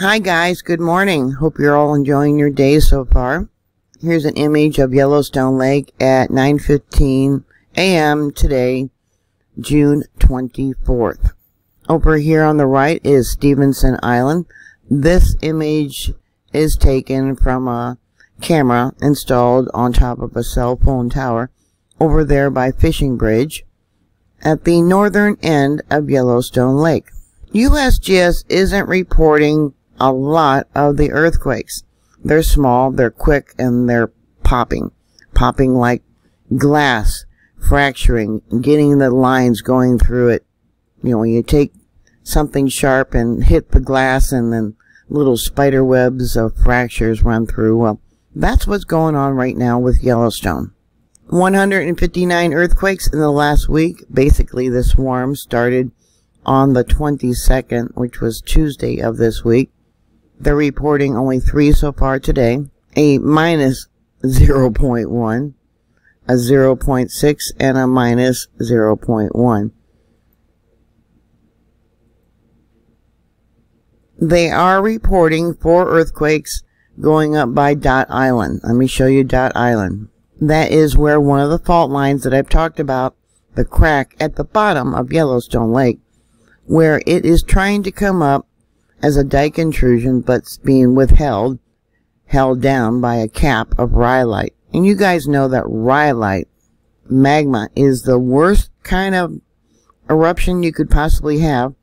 Hi guys, good morning. Hope you're all enjoying your day so far. Here's an image of Yellowstone Lake at 9:15 a.m. today, June 24th. Over here on the right is Stevenson Island. This image is taken from a camera installed on top of a cell phone tower over there by Fishing Bridge at the northern end of Yellowstone Lake. USGS isn't reporting a lot of the earthquakes. They're small, they're quick, and they're popping. Popping like glass, fracturing, getting the lines going through it. You know, when you take something sharp and hit the glass and then little spider webs of fractures run through. Well, that's what's going on right now with Yellowstone. 159 earthquakes in the last week. Basically, the swarm started on the 22nd, which was Tuesday of this week. They're reporting only three so far today. A minus 0.1, a 0.6, and a minus 0.1. They are reporting four earthquakes going up by Dot Island. Let me show you Dot Island. That is where one of the fault lines that I've talked about, the crack at the bottom of Yellowstone Lake, where it is trying to come up as a dike intrusion, but being withheld, held down by a cap of rhyolite. And you guys know that rhyolite magma is the worst kind of eruption you could possibly have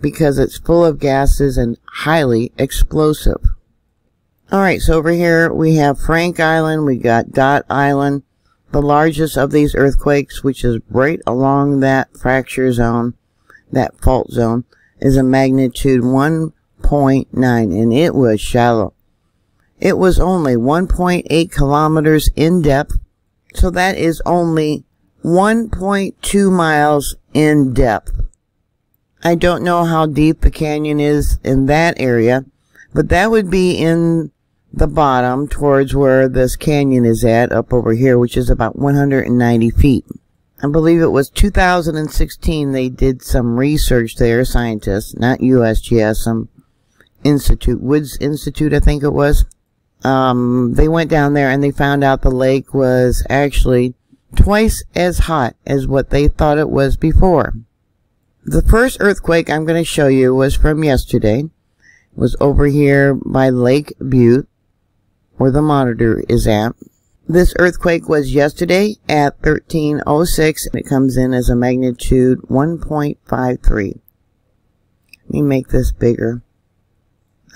because it's full of gases and highly explosive. Alright, so over here we have Frank Island, we got Dot Island, the largest of these earthquakes, which is right along that fracture zone, that fault zone, is a magnitude 1 1.9 and it was shallow. It was only 1.8 kilometers in depth, so that is only 1.2 miles in depth. I don't know how deep the canyon is in that area, but that would be in the bottom towards where this canyon is at up over here, which is about 190 feet. I believe it was 2016 they did some research there, scientists, not USGS, some Institute, Woods Institute, I think it was. Um, they went down there and they found out the lake was actually twice as hot as what they thought it was before. The first earthquake I'm going to show you was from yesterday. It was over here by Lake Butte, where the monitor is at. This earthquake was yesterday at 1306 and it comes in as a magnitude 1.53. Let me make this bigger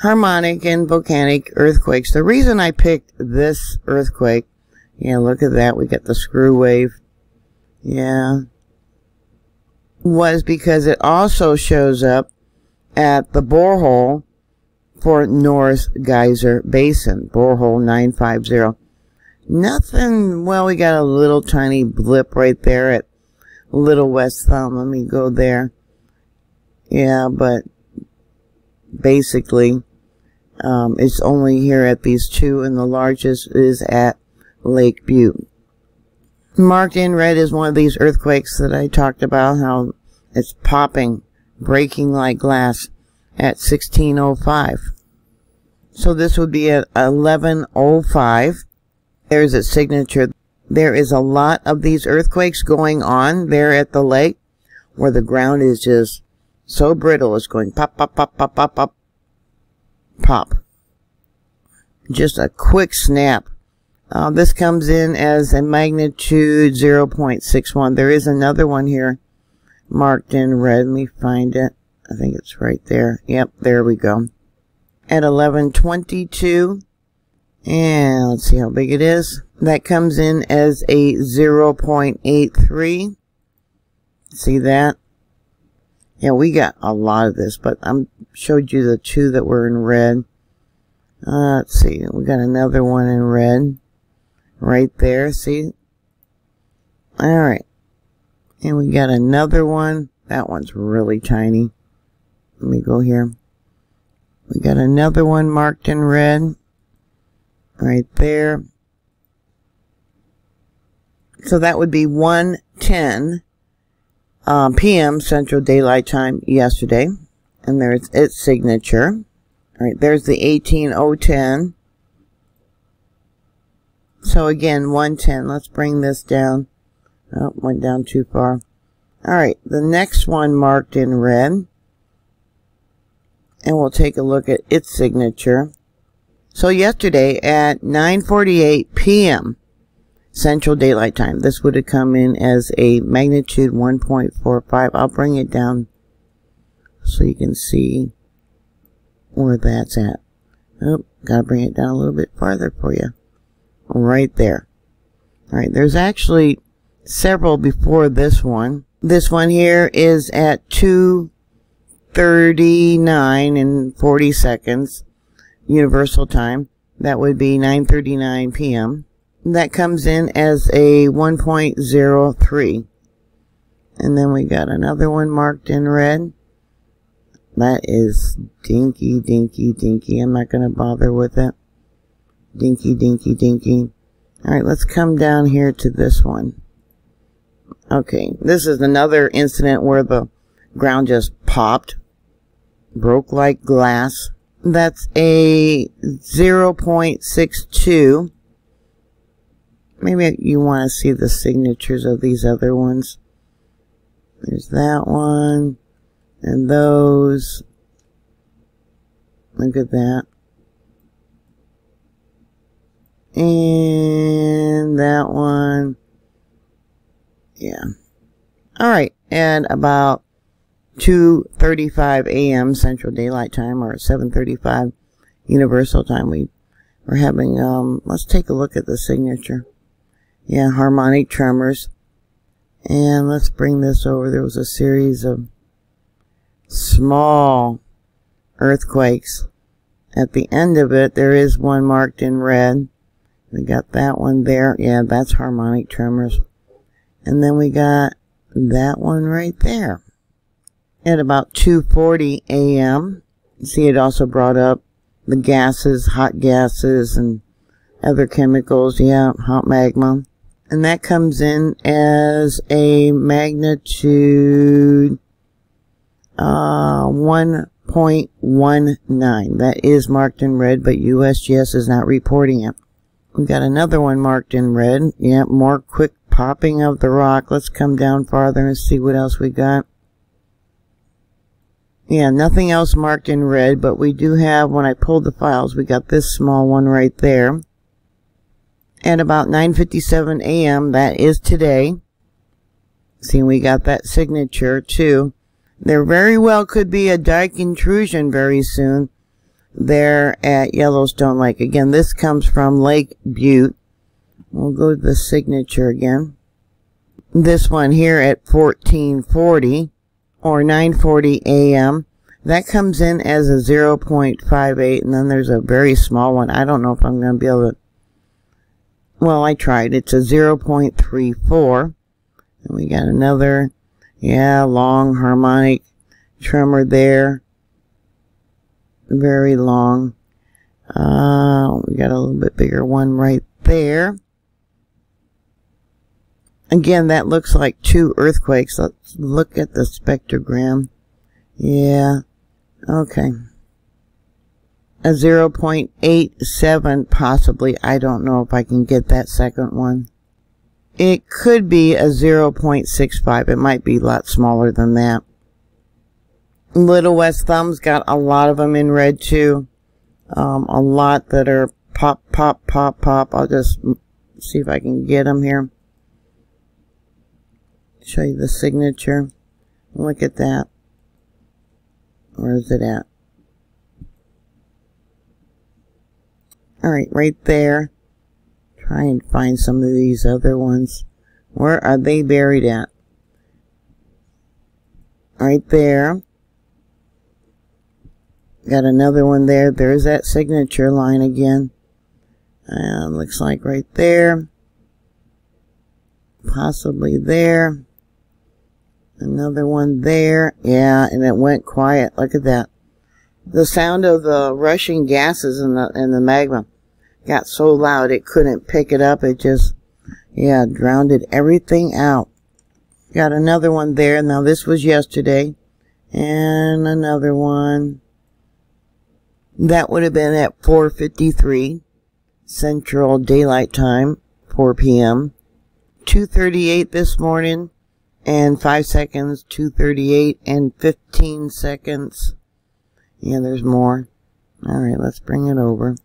harmonic and volcanic earthquakes. The reason I picked this earthquake, yeah, look at that. We got the screw wave. Yeah. Was because it also shows up at the borehole for Norris Geyser Basin, borehole 950. Nothing, well, we got a little tiny blip right there at Little West Thumb. Let me go there. Yeah, but basically, um, it's only here at these two, and the largest is at Lake Butte. Marked in red is one of these earthquakes that I talked about, how it's popping, breaking like glass at 1605. So this would be at 1105. There's its signature. There is a lot of these earthquakes going on there at the lake where the ground is just so brittle. It's going pop, pop, pop, pop, pop, pop, pop. Just a quick snap. Uh, this comes in as a magnitude 0.61. There is another one here marked in red. Let me find it. I think it's right there. Yep, there we go. At 1122. And let's see how big it is. That comes in as a 0.83. See that? Yeah, we got a lot of this, but I'm showed you the two that were in red. Uh, let's see, we got another one in red. Right there, see? Alright. And we got another one. That one's really tiny. Let me go here. We got another one marked in red. Right there. So that would be 110 um, p.m. Central Daylight Time yesterday. And there's its signature. All right, there's the 18010. So again, 110. Let's bring this down. Oh, went down too far. All right, the next one marked in red. And we'll take a look at its signature. So yesterday at 9.48 p.m. Central Daylight Time, this would have come in as a magnitude 1.45. I'll bring it down so you can see where that's at. Oh, gotta bring it down a little bit farther for you. Right there. Alright, there's actually several before this one. This one here is at 2.39 and 40 seconds universal time. That would be 9.39 p.m. That comes in as a 1.03. And then we got another one marked in red. That is dinky, dinky, dinky. I'm not going to bother with it. Dinky, dinky, dinky. Alright, let's come down here to this one. Okay, this is another incident where the ground just popped. Broke like glass. That's a 0.62. Maybe you want to see the signatures of these other ones. There's that one. And those. Look at that. And that one. Yeah. Alright. And about 2.35 a.m. Central Daylight Time or 7.35 Universal Time. We were having, um, let's take a look at the signature. Yeah, harmonic tremors. And let's bring this over. There was a series of small earthquakes. At the end of it, there is one marked in red. We got that one there. Yeah, that's harmonic tremors. And then we got that one right there. At about 2.40 a.m., see it also brought up the gases, hot gases, and other chemicals. Yeah, hot magma. And that comes in as a magnitude uh, 1.19. That is marked in red, but USGS is not reporting it. We've got another one marked in red. Yeah, more quick popping of the rock. Let's come down farther and see what else we got. Yeah, nothing else marked in red, but we do have, when I pulled the files, we got this small one right there. At about 9.57 a.m., that is today. See, we got that signature too. There very well could be a dike intrusion very soon there at Yellowstone Lake. Again, this comes from Lake Butte. We'll go to the signature again. This one here at 1440 or 9:40 a.m. That comes in as a 0.58 and then there's a very small one. I don't know if I'm going to be able to well, I tried. It's a 0.34. And we got another yeah, long harmonic tremor there. Very long. Uh, we got a little bit bigger one right there. Again, that looks like two earthquakes. Let's look at the spectrogram. Yeah. Okay. A 0.87 possibly. I don't know if I can get that second one. It could be a 0.65. It might be a lot smaller than that. Little West Thumb's got a lot of them in red too. Um, a lot that are pop, pop, pop, pop. I'll just see if I can get them here show you the signature. Look at that. Where is it at? Alright, right there. Try and find some of these other ones. Where are they buried at? Right there. Got another one there. There's that signature line again. And looks like right there. Possibly there. Another one there. Yeah, and it went quiet. Look at that. The sound of the rushing gases in the in the magma got so loud it couldn't pick it up. It just, yeah, drowned everything out. Got another one there. Now this was yesterday. And another one. That would have been at 4.53 Central Daylight Time, 4 p.m. 2.38 this morning, and 5 seconds, 2.38 and 15 seconds. Yeah, there's more. Alright, let's bring it over.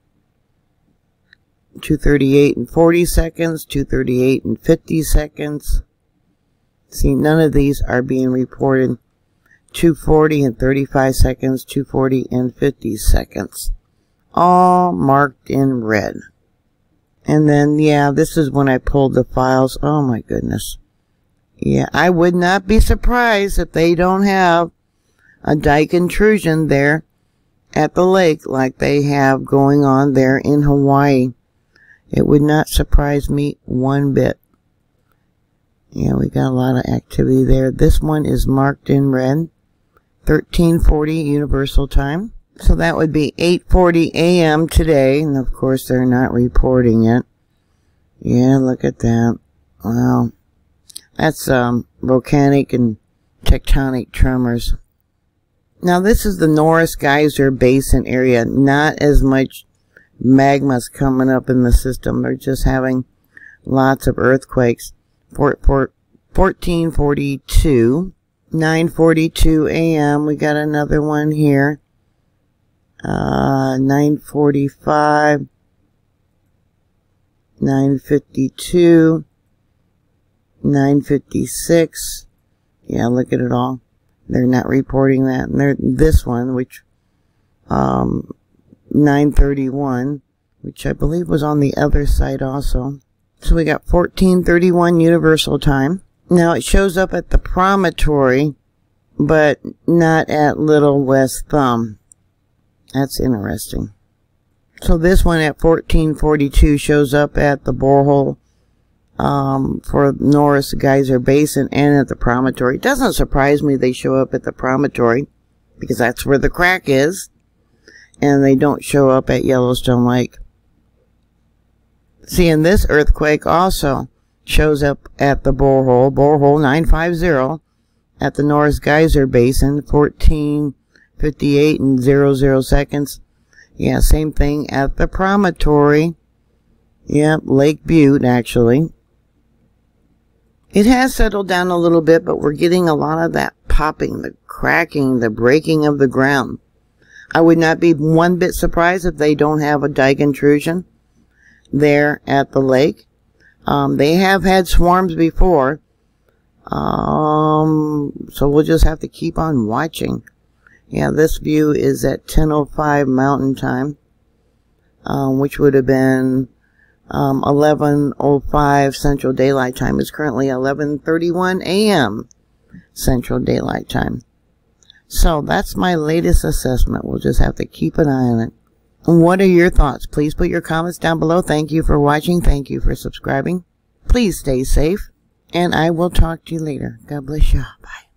238 and 40 seconds, 238 and 50 seconds. See, none of these are being reported. 240 and 35 seconds, 240 and 50 seconds. All marked in red. And then, yeah, this is when I pulled the files. Oh my goodness. Yeah, I would not be surprised if they don't have a dike intrusion there at the lake like they have going on there in Hawaii. It would not surprise me one bit. Yeah, we got a lot of activity there. This one is marked in red. 1340 Universal Time. So that would be 8.40 a.m. today. And of course, they're not reporting it. Yeah, look at that. Wow. That's um, volcanic and tectonic tremors. Now, this is the Norris Geyser Basin area. Not as much magma's coming up in the system. They're just having lots of earthquakes. Port, port, 1442, 942 a.m. We got another one here. Uh, 945, 952, 956. Yeah, look at it all. They're not reporting that. And they're, this one, which, um, 931, which I believe was on the other side also. So we got 1431 Universal Time. Now it shows up at the promontory, but not at Little West Thumb. That's interesting. So this one at 1442 shows up at the borehole um, for Norris Geyser Basin and at the promontory. It doesn't surprise me they show up at the promontory because that's where the crack is and they don't show up at Yellowstone Lake. See, and this earthquake also shows up at the borehole, borehole 950 at the Norris Geyser Basin, 1458 and 00 seconds. Yeah, same thing at the promontory. Yep, Lake Butte, actually. It has settled down a little bit, but we're getting a lot of that popping, the cracking, the breaking of the ground. I would not be one bit surprised if they don't have a dike intrusion there at the lake. Um, they have had swarms before. Um, so we'll just have to keep on watching. Yeah, this view is at 10.05 Mountain Time, um, which would have been um, 11.05 Central Daylight Time. It's currently 11.31 a.m. Central Daylight Time. So that's my latest assessment. We'll just have to keep an eye on it. What are your thoughts? Please put your comments down below. Thank you for watching. Thank you for subscribing. Please stay safe. And I will talk to you later. God bless you. Bye.